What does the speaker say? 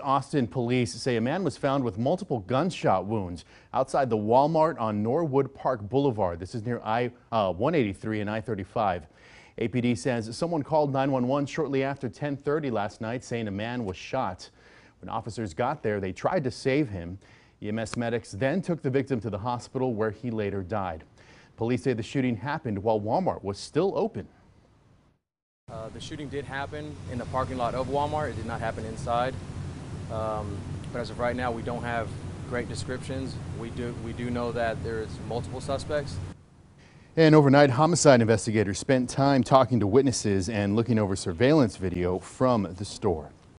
Austin police say a man was found with multiple gunshot wounds outside the Walmart on Norwood Park Boulevard. This is near I-183 uh, and I-35. APD says someone called 911 shortly after 1030 last night saying a man was shot. When officers got there, they tried to save him. EMS medics then took the victim to the hospital where he later died. Police say the shooting happened while Walmart was still open. Uh, the shooting did happen in the parking lot of Walmart. It did not happen inside. Um, but as of right now, we don't have great descriptions. We do, we do know that there is multiple suspects. And overnight, homicide investigators spent time talking to witnesses and looking over surveillance video from the store.